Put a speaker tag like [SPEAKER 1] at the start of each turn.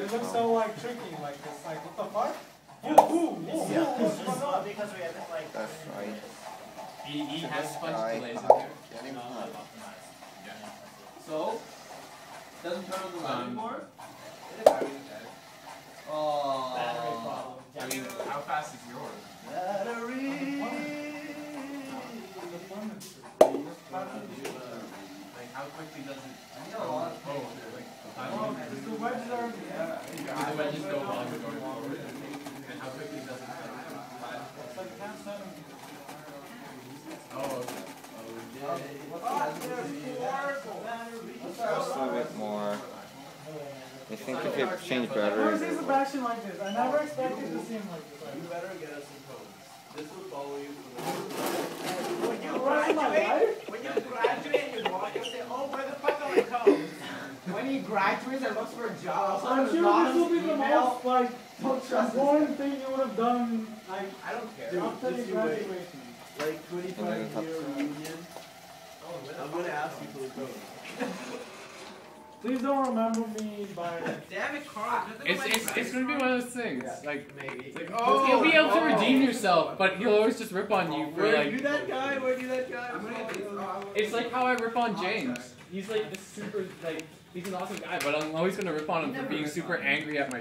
[SPEAKER 1] It looks so like tricky, like it's like what the fuck? Ooh, ooh, ooh, ooh, what's going on?
[SPEAKER 2] Because we have like.
[SPEAKER 3] That's right.
[SPEAKER 4] He, he has
[SPEAKER 3] This
[SPEAKER 4] sponge
[SPEAKER 3] guy-
[SPEAKER 4] delays in there.
[SPEAKER 3] Get him
[SPEAKER 4] No,
[SPEAKER 3] hot.
[SPEAKER 5] So, doesn't turn on the light
[SPEAKER 4] Um,
[SPEAKER 5] anymore.
[SPEAKER 2] Battery
[SPEAKER 5] Oh.
[SPEAKER 2] problem.
[SPEAKER 4] I mean, how fast is yours?
[SPEAKER 5] Battery.
[SPEAKER 4] Like, how quickly does it?
[SPEAKER 5] I got a lot of
[SPEAKER 4] Oh,
[SPEAKER 5] pictures.
[SPEAKER 4] like,
[SPEAKER 1] Oh,
[SPEAKER 4] how
[SPEAKER 1] is the wedges are
[SPEAKER 4] do the wedges go while you're going forward? And how quickly does it?
[SPEAKER 1] It's like can't stand them.
[SPEAKER 4] Oh, okay.
[SPEAKER 3] Just a little bit more. I think if you change
[SPEAKER 1] I never
[SPEAKER 3] batteries,
[SPEAKER 1] see
[SPEAKER 3] it will-
[SPEAKER 1] like this. I never expected to see him like this.
[SPEAKER 5] You better get us some cones. This will follow you for the
[SPEAKER 2] When
[SPEAKER 1] rest of my
[SPEAKER 2] graduate,
[SPEAKER 1] life?
[SPEAKER 2] when you graduate, you walk and say, oh, where the fuck are my cones? When he graduates and looks for a job,
[SPEAKER 1] I'm sure this will be the most like important thing you would have done like
[SPEAKER 2] I don't care.
[SPEAKER 5] Dude,
[SPEAKER 1] after
[SPEAKER 5] just you wait.
[SPEAKER 1] graduation.
[SPEAKER 5] like 25
[SPEAKER 3] top
[SPEAKER 5] year reunion.
[SPEAKER 2] Oh, where the
[SPEAKER 5] I'm
[SPEAKER 2] fuck
[SPEAKER 5] gonna
[SPEAKER 2] are
[SPEAKER 5] ask you for the code.
[SPEAKER 1] Please don't remember me by
[SPEAKER 2] Damn it, Carl.
[SPEAKER 4] It's, it's, it's gonna be one of those things. Like,
[SPEAKER 2] Maybe.
[SPEAKER 4] like, oh, you'll be able to oh. redeem yourself, but he'll always just rip on you for
[SPEAKER 5] Were you that guy? Were you that guy?
[SPEAKER 2] I'm gonna oh,
[SPEAKER 4] It's like how I rip on James. He's like this super like he's an awesome guy, but I'm always gonna rip on him for being super angry at my